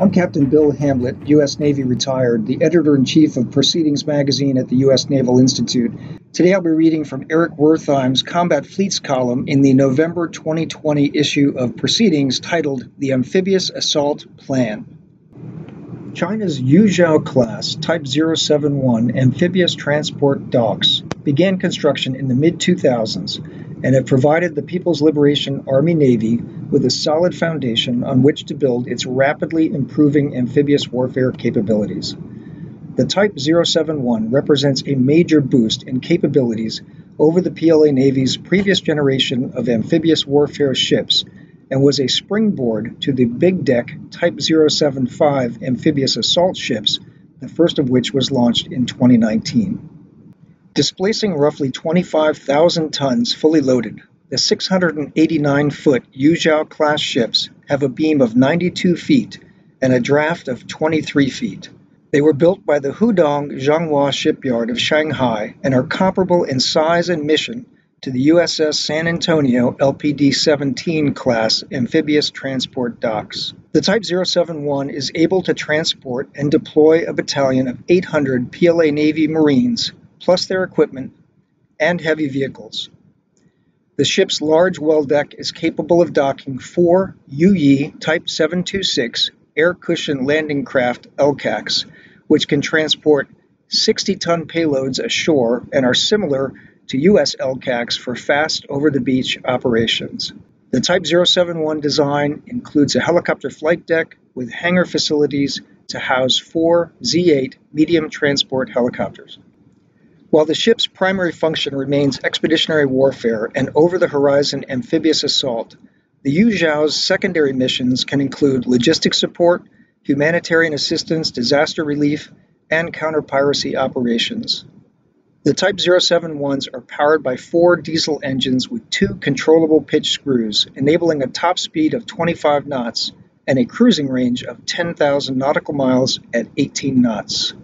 I'm Captain Bill Hamblet, U.S. Navy retired, the editor in chief of Proceedings magazine at the U.S. Naval Institute. Today I'll be reading from Eric Wertheim's Combat Fleets column in the November 2020 issue of Proceedings titled The Amphibious Assault Plan. China's Yuzhao class Type 071 amphibious transport docks began construction in the mid 2000s and have provided the People's Liberation Army Navy with a solid foundation on which to build its rapidly improving amphibious warfare capabilities. The Type 071 represents a major boost in capabilities over the PLA Navy's previous generation of amphibious warfare ships and was a springboard to the big deck Type 075 amphibious assault ships, the first of which was launched in 2019. Displacing roughly 25,000 tons fully loaded, the 689 foot Yuzhao class ships have a beam of 92 feet and a draft of 23 feet. They were built by the Hudong Zhonghua shipyard of Shanghai and are comparable in size and mission to the USS San Antonio LPD 17 class amphibious transport docks. The Type 071 is able to transport and deploy a battalion of 800 PLA Navy Marines plus their equipment and heavy vehicles. The ship's large well deck is capable of docking four Yuyi Type 726 air cushion landing craft LCACs, which can transport 60 ton payloads ashore and are similar to U.S. LCACs for fast over the beach operations. The Type 071 design includes a helicopter flight deck with hangar facilities to house four Z 8 medium transport helicopters. While the ship's primary function remains expeditionary warfare and over the horizon amphibious assault, the Yuzhao's secondary missions can include logistic support, humanitarian assistance, disaster relief, and counter piracy operations. The Type 071s are powered by four diesel engines with two controllable pitch screws, enabling a top speed of 25 knots and a cruising range of 10,000 nautical miles at 18 knots.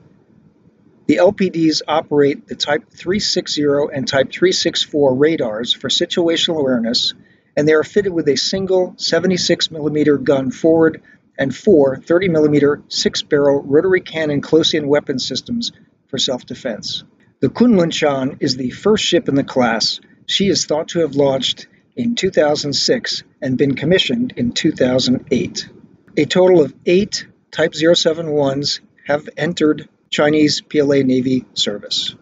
The LPDs operate the Type 360 and Type 364 radars for situational awareness, and they are fitted with a single 76mm gun forward and four 30mm six-barrel rotary cannon close-in weapon systems for self-defense. The Kunlunshan is the first ship in the class. She is thought to have launched in 2006 and been commissioned in 2008. A total of eight Type 071s have entered Chinese PLA Navy service.